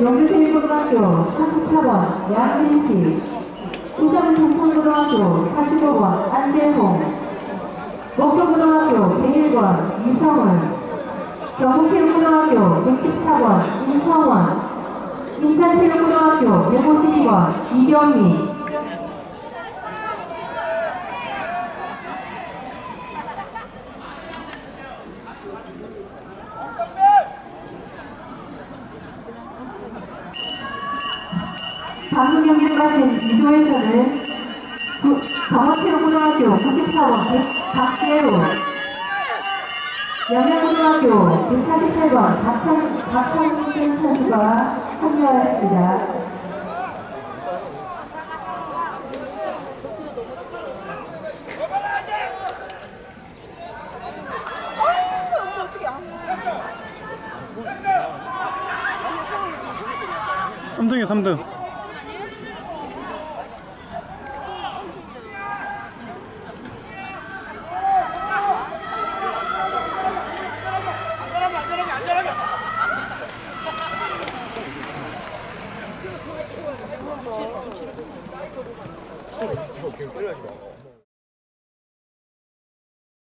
영주체육고등학교 34번 양진씨 부산 동천고등학교 45번 안재홍 목표고등학교 101번 이성은 경북체육고등학교 114번 임성원 인천체육고등학교 152번 이경미 방금 경기를 마친 2조에서는 정원체육고등학교 94번 박재우 영양고등학교 148번 박찬, 박찬진 선수가 참여했습니다. 삼등이삼등 저거 계속 때려야지 마.